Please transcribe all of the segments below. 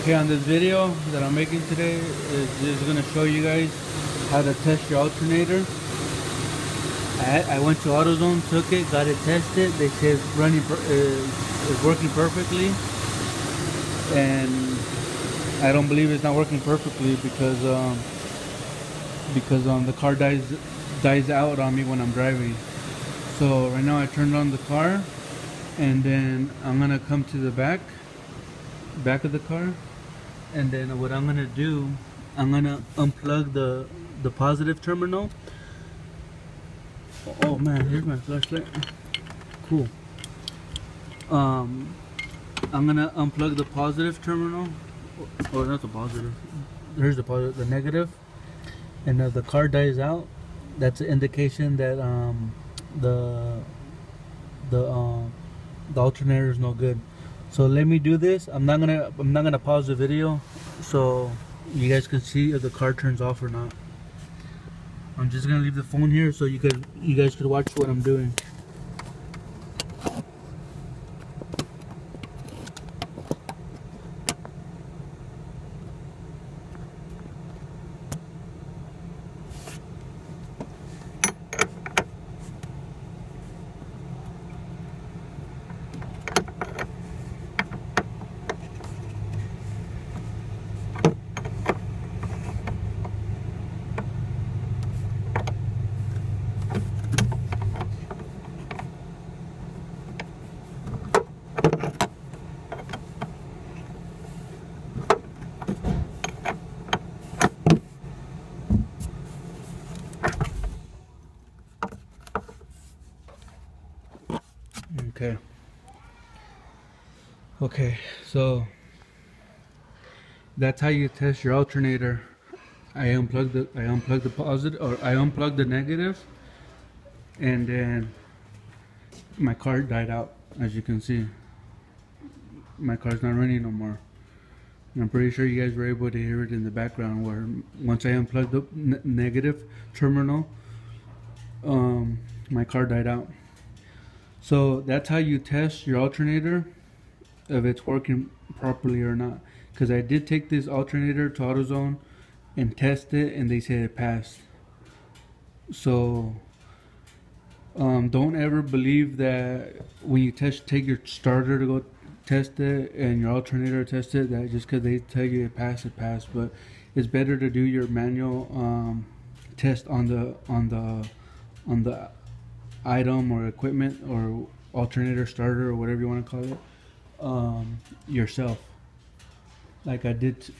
Okay, on this video that I'm making today is just gonna show you guys how to test your alternator. I, I went to AutoZone, took it, got it tested. They said it's running, uh, it's working perfectly, and I don't believe it's not working perfectly because um, because um, the car dies dies out on me when I'm driving. So right now I turned on the car, and then I'm gonna come to the back back of the car and then what I'm gonna do I'm gonna unplug the the positive terminal. Oh man here's my flashlight. Cool. Um I'm gonna unplug the positive terminal. Oh not the positive. Here's the positive the negative. And if the car dies out that's an indication that um the the um the alternator is no good so let me do this. I'm not gonna i'm not gonna pause the video so you guys can see if the car turns off or not. I'm just gonna leave the phone here so you could you guys could watch what i'm doing Okay. Okay, so that's how you test your alternator. I unplugged the I unplugged the positive or I unplugged the negative and then my car died out as you can see. My car's not running no more. And I'm pretty sure you guys were able to hear it in the background where once I unplugged the negative terminal um, my car died out. So that's how you test your alternator if it's working properly or not. Because I did take this alternator to AutoZone and test it and they said it passed. So um, don't ever believe that when you test, take your starter to go test it and your alternator test it, that just because they tell you it passed, it passed. But it's better to do your manual um, test on the on the on the item or equipment or alternator starter or whatever you want to call it um, yourself. Like I did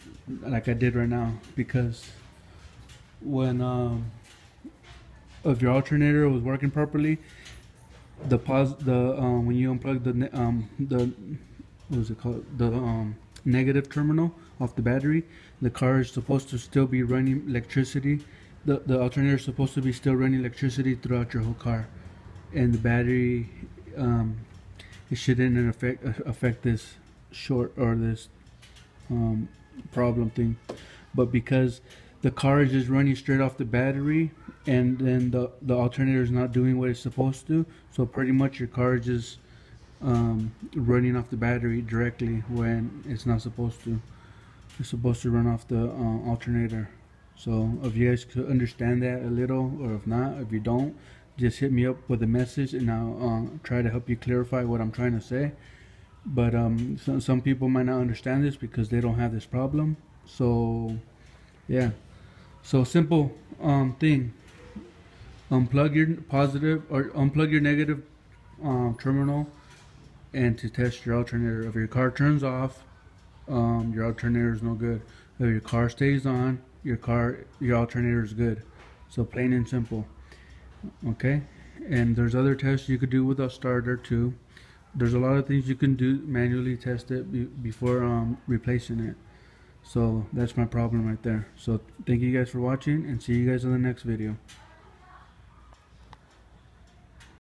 like I did right now because when um, if your alternator was working properly the pos the um, when you unplug the um, the what was it called? The um, negative terminal off the battery the car is supposed to still be running electricity. The, the alternator is supposed to be still running electricity throughout your whole car and the battery um, it shouldn't affect affect this short or this um, problem thing. But because the car is just running straight off the battery and then the the alternator is not doing what it's supposed to so pretty much your car is just um, running off the battery directly when it's not supposed to. It's supposed to run off the uh, alternator. So if you guys could understand that a little or if not if you don't just hit me up with a message and I'll uh, try to help you clarify what I'm trying to say. But um, some, some people might not understand this because they don't have this problem. So, yeah. So simple um, thing. Unplug your positive or unplug your negative um, terminal and to test your alternator. If your car turns off, um, your alternator is no good. If your car stays on, your car your alternator is good. So plain and simple okay? And there's other tests you could do with a starter too. There's a lot of things you can do manually test it be before um, replacing it. So that's my problem right there. So thank you guys for watching and see you guys in the next video